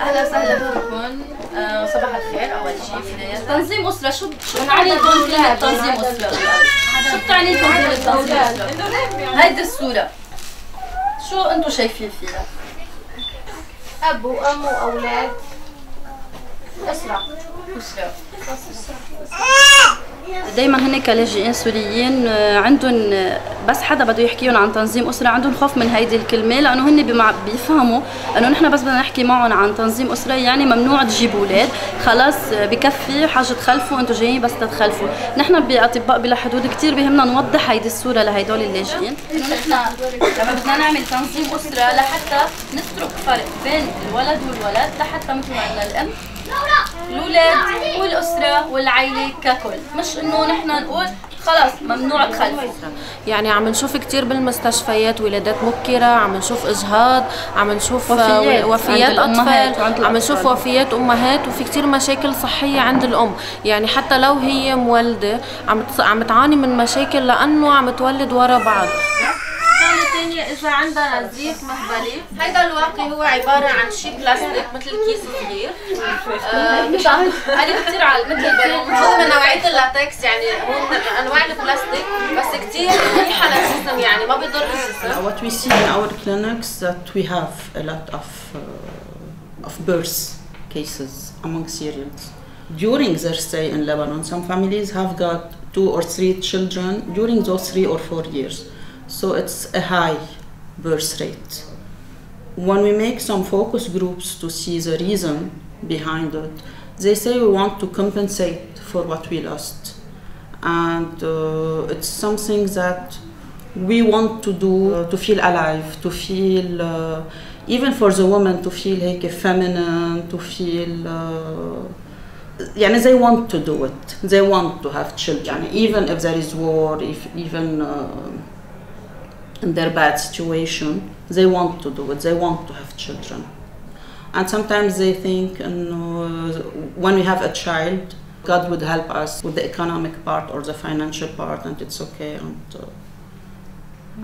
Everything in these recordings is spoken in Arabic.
أهلا وسهلا بكم صباح الخير أول شيء بداية تنظيم أسرة شو شو تعنيكم تنظيم أسرة؟ شو بتعنيكم تنظيم أسرة؟ هيدي الصورة شو أنتم شايفين فيها؟ أب وأم وأولاد دايما هن كلاجئين سوريين آه، عندهم آه، بس حدا بده يحكيهم عن تنظيم أسرة عندهم خوف من هيدي الكلمة لأنه هن بيفهموا إنه نحن بس بدنا نحكي معهم عن تنظيم أسرة يعني ممنوع تجيبوا أولاد. خلاص آه، بكفي حاجة تخلفوا أنتم جايين بس تتخلفوا. نحن بأطباء بلا حدود كثير بيهمنا نوضح هيدي الصورة لهدول اللاجئين انه نحن لما بدنا نعمل تنظيم أسرة لحتى نترك فرق بين الولد والولد لحتى مثل ما قلنا الأم الأولاد والأسرة والعائله ككل. مش إنه نحن نقول خلص ممنوع تخلفوا يعني عم نشوف كتير بالمستشفيات ولادات مبكرة عم نشوف إجهاض عم نشوف آه، وفيات وفيات عند أطفال عم نشوف. وفيات أمهات وفي كتير مشاكل صحية عند الأم. يعني حتى لو هي مولدة عم عم تعاني من مشاكل لأنه عم تولد ورا بعض. شغلة ثانية إذا عندها نزيف مهبلي. هيدا الواقي هو عبارة عن شيء بلاستيك مثل كيس صغير. آه، مش عم هذه كثير على مثل البالون هو من نوعية اللاتكس يعني هو من أنواع البلاستيك بس كتير مريحة للجسم يعني ما بيضر الجسم What we see in our clinics that we have a lot of uh, of birth cases among Syrians. During their stay in Lebanon, some families have got two or three children during those three or four years. So it's a high birth rate. When we make some focus groups to see the reason behind it, they say we want to compensate for what we lost. And uh, it's something that we want to do uh, to feel alive, to feel, uh, even for the women, to feel هيك feminine, to feel. Uh, يعني they want to do it. They want to have children. يعني even if there is war, if even uh, in their bad situation, they want to do it. They want to have children. And sometimes they think إنه when we have a child, God would help us with the economic part or the financial part, and it's okay. And, uh,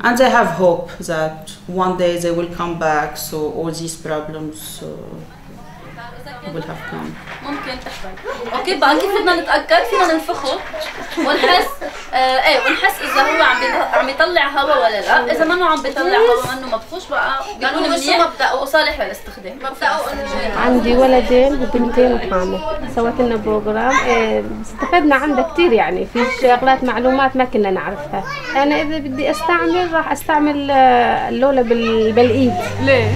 and they have hope that one day they will come back, so all these problems uh, will have gone. ممكن تحبل اوكي بقى كيف بدنا نتاكد فينا ننفخه ونحس آه إيه ونحس إذا هو عم بي- عم يطلع هواء ولا لا. إذا منه عم بيطلع هواء منه مبخوش بقى. بيكون منيح مبدأه. وصالح للاستخدام. مبدأه إنه عندي ولدين وبنتين وحامل سويت لنا program. إيه، استفدنا عنده كتير يعني. في شغلات معلومات ما كنا نعرفها. أنا إذا بدي أستعمل راح أستعمل آه، اللولب بال- بالإيد. ليه؟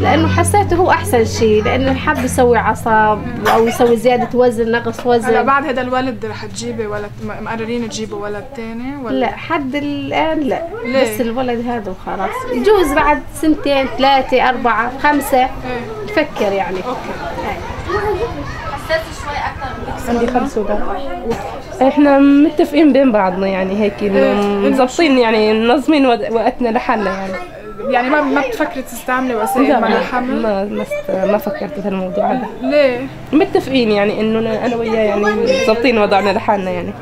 لأنه حسيته هو أحسن شيء لأنه حب يسوي عصب أو يسوي زيادة وزن نقص هلا وزن بعد هذا الولد رح تجيبي ولد مقررين تجيبوا ولد تاني ولا؟ لا حد الآن لا. ليه؟ بس الولد هذا وخلاص. يجوز بعد سنتين ثلاثة أربعة خمسة. إيه. نفكر يعني. أوكي. حسيت شوي أكثر عندي خمس ولاد إحنا متفقين بين بعضنا يعني هيك إنه إيه. مظبطين يعني منظمين وق- وقتنا لحالنا يعني. يعني ما ما بتفكري تستعملي وسائل منع الحمل؟ ما ما ما فكرت في الموضوع هذا ليه؟ متفقين يعني إنه أنا- أنا وياه يعني مظبطين وضعنا لحالنا يعني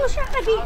المشاغبين